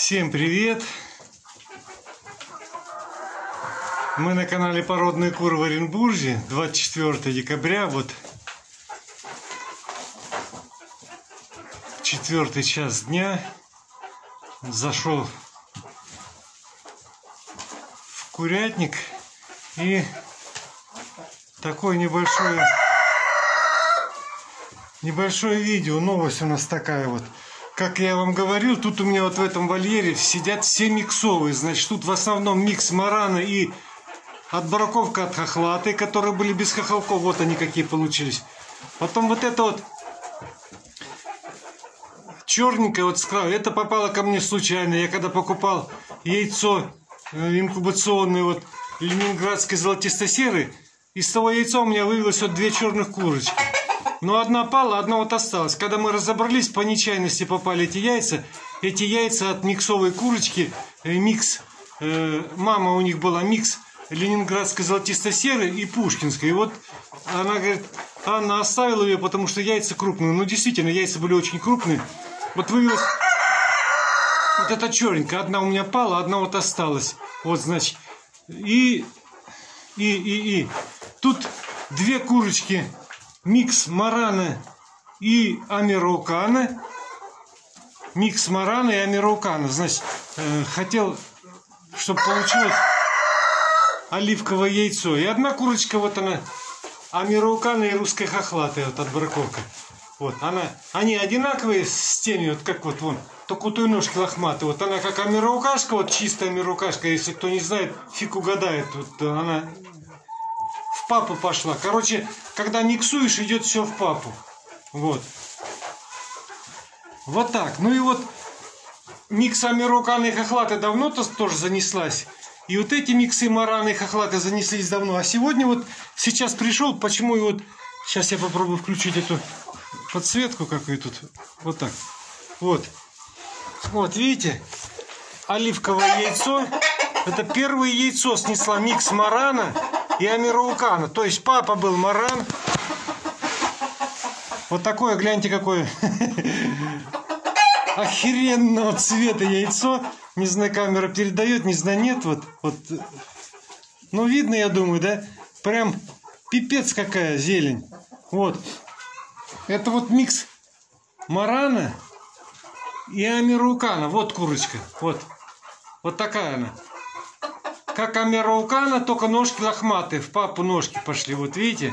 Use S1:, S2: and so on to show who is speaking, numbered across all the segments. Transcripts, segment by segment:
S1: Всем привет! Мы на канале Породные куры в Оренбурге. 24 декабря, вот четвертый час дня. Зашел в курятник и такое небольшое небольшое видео, новость у нас такая вот. Как я вам говорил, тут у меня вот в этом вольере сидят все миксовые. Значит, тут в основном микс марана и отбраковка от хохлаты, которые были без хохолков. Вот они какие получились. Потом вот это вот черненькое вот с краю. Это попало ко мне случайно. Я когда покупал яйцо э, инкубационное вот ленинградской золотисто-серый, из того яйца у меня вывелось вот две черных курочки. Но одна пала, одна вот осталась. Когда мы разобрались, по нечаянности попали эти яйца. Эти яйца от миксовой курочки, э, микс, э, мама у них была микс ленинградской золотисто-серой и пушкинской. И вот она говорит, Анна оставила ее, потому что яйца крупные. Ну, действительно, яйца были очень крупные. Вот вывелась вот эта черненькая. Одна у меня пала, одна вот осталась. Вот, значит. И, и, и, и. Тут две курочки микс марана и американо. Микс марана и американо. Значит, э, хотел, чтобы получилось оливковое яйцо. И одна курочка, вот она, американо и русская хохлатая, вот отбраковка. Вот, она, они одинаковые с теми, вот как вот вон, только у той ножки лохматые. Вот она как америкашка, вот чистая америкашка, если кто не знает, фиг угадает. Вот она папу пошла. Короче, когда миксуешь, идет все в папу. Вот. Вот так. Ну и вот микс американо и хохлаты давно -то тоже занеслась. И вот эти миксы мараны и хохлаты занеслись давно. А сегодня вот сейчас пришел, почему и вот сейчас я попробую включить эту подсветку какую тут. Вот так. Вот. Вот, видите? Оливковое яйцо. Это первое яйцо снесла микс марана и американо. То есть папа был маран. Вот такое, гляньте, какое охеренного цвета яйцо. Не знаю, камера передает, не знаю, нет. Вот, вот. Ну, видно, я думаю, да? Прям пипец какая зелень. Вот. Это вот микс марана и американо. Вот курочка. Вот. Вот такая она. Как американо, только ножки лохматые. В папу ножки пошли. Вот видите?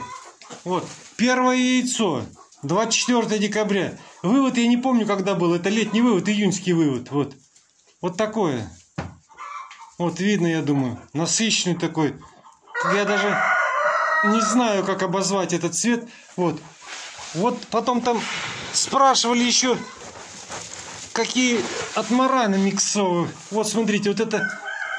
S1: Вот. Первое яйцо. 24 декабря. Вывод я не помню, когда был. Это летний вывод, июньский вывод. Вот. Вот такое. Вот видно, я думаю. Насыщенный такой. Я даже не знаю, как обозвать этот цвет. Вот. Вот потом там спрашивали еще, какие от марана миксовые. Вот смотрите, вот это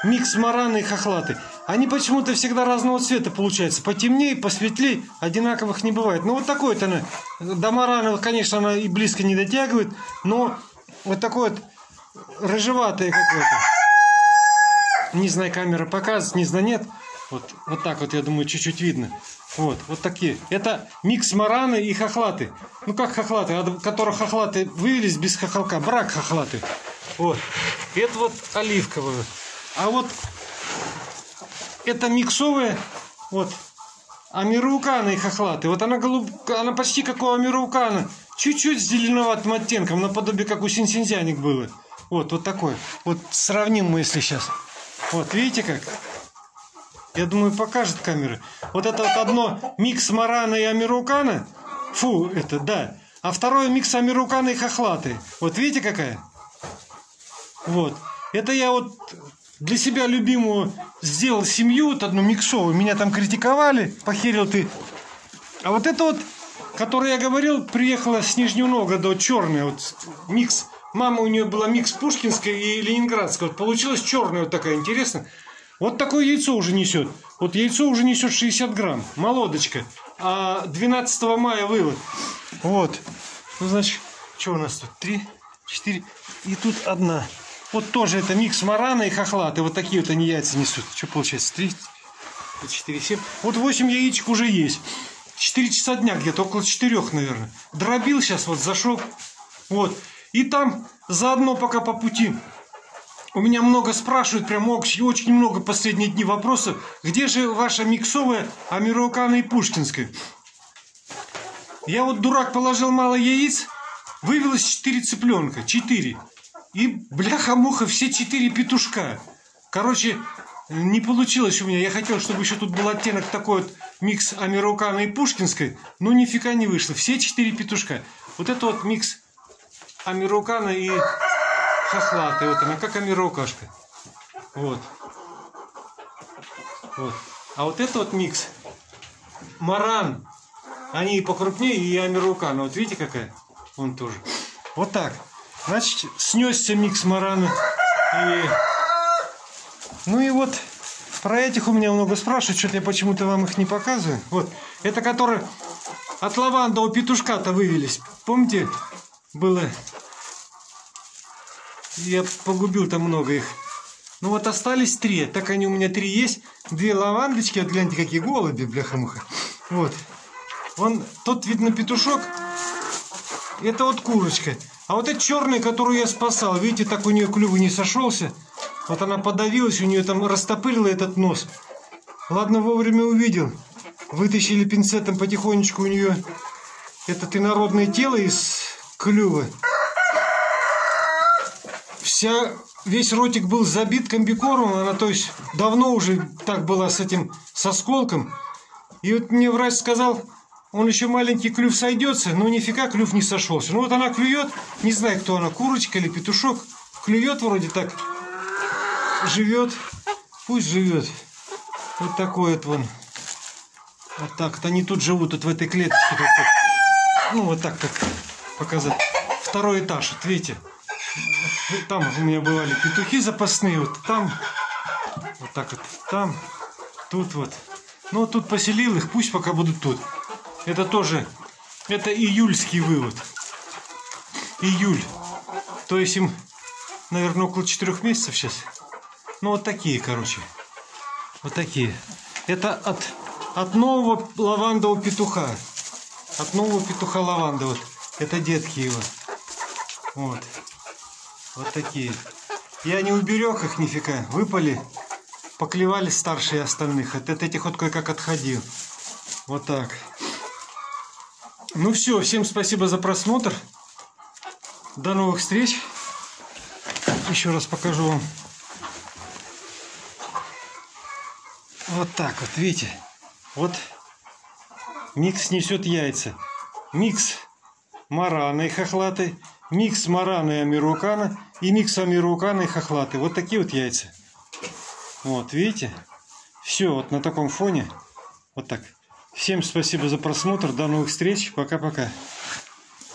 S1: микс марана и хохлаты. Они почему-то всегда разного цвета получаются. Потемнее, посветлее, одинаковых не бывает. Ну вот такой-то она. До марана, конечно, она и близко не дотягивает, но вот такой вот рыжеватое какое-то. Не знаю, камера показывает, не знаю, нет. Вот, вот так вот, я думаю, чуть-чуть видно. Вот, вот такие. Это микс мараны и хохлаты. Ну как хохлаты, от которых хохлаты вывелись без хохолка. Брак хохлаты. Вот. Это вот оливковые. А вот это миксовые, вот, американо и хохлаты. Вот она, голуб... она почти как у американо. Чуть-чуть с зеленоватым оттенком, наподобие как у синсинзяник было. Вот, вот такой. Вот сравним мы, если сейчас. Вот, видите как? Я думаю, покажет камера. Вот это вот одно микс марана и американо. Фу, это, да. А второе микс американо и хохлаты. Вот видите какая? Вот. Это я вот для себя любимую сделал семью, вот одну миксовую. Меня там критиковали, похерил ты. А вот это вот, которое я говорил, приехала с Нижнего Новгорода, вот черная, вот микс. Мама у нее была микс пушкинская и ленинградская. Вот получилась черная вот такая, интересно. Вот такое яйцо уже несет. Вот яйцо уже несет 60 грамм. Молодочка. А 12 мая вывод. Вот. Ну, значит, что у нас тут? Три, четыре. И тут одна. Вот тоже это микс марана и хохлаты. Вот такие вот они яйца несут. Что получается? Три, четыре, семь. Вот восемь яичек уже есть. Четыре часа дня где-то, около четырех, наверное. Дробил сейчас, вот зашел. Вот. И там заодно пока по пути У меня много спрашивают, прям очень, очень много последние дни вопросов. Где же ваша миксовая Амирокана и Пушкинская? Я вот дурак положил мало яиц, вывелось 4 цыпленка, 4. И бляха-муха, все 4 петушка. Короче, не получилось у меня. Я хотел, чтобы еще тут был оттенок такой вот микс Амирокана и Пушкинской, но нифига не вышло. Все 4 петушка. Вот это вот микс Амирокана и хохлатый. Вот она, как амирокашка. Вот. Вот. А вот это вот микс. Маран. Они и покрупнее, и амирокана. Вот видите какая? Он тоже. Вот так. Значит, снесся микс марана. И... Ну и вот про этих у меня много спрашивают. Что-то я почему-то вам их не показываю. Вот. Это которые от лавандового петушка-то вывелись. Помните, было я погубил там много их. Ну вот остались три. Так они у меня три есть. Две лавандочки. Вот гляньте, какие голуби, бляха-муха. Вот. Вон, тот, видно, петушок. Это вот курочка. А вот эта черная, которую я спасал, видите, так у нее клюв не сошелся. Вот она подавилась, у нее там растопырила этот нос. Ладно, вовремя увидел. Вытащили пинцетом потихонечку у нее это инородное тело из клюва вся, весь ротик был забит комбикормом, она, то есть, давно уже так была с этим, с осколком. И вот мне врач сказал, он еще маленький клюв сойдется, но нифига клюв не сошелся. Ну вот она клюет, не знаю, кто она, курочка или петушок, клюет вроде так, живет, пусть живет. Вот такой вот вон. Вот так вот они тут живут, вот в этой клеточке. Ну вот так как показать. Второй этаж, вот видите. Там у меня бывали петухи запасные, вот там, вот так вот, там, тут вот. Ну, тут поселил их, пусть пока будут тут. Это тоже, это июльский вывод. Июль. То есть им, наверное, около четырех месяцев сейчас. Ну, вот такие, короче. Вот такие. Это от, от нового лавандового петуха. От нового петуха лаванды. Вот. Это детки его. Вот. Вот такие. Я не уберег их нифига. Выпали, поклевали старшие остальных. От, от этих вот кое-как отходил. Вот так. Ну все, всем спасибо за просмотр. До новых встреч. Еще раз покажу вам. Вот так вот, видите? Вот микс несет яйца. Микс мараны и хохлатой микс марана и амирукана и микс амирукана и хохлаты. Вот такие вот яйца. Вот, видите? Все вот на таком фоне. Вот так. Всем спасибо за просмотр. До новых встреч. Пока-пока.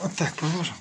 S1: Вот так положим.